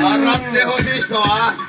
洗ってほしい人は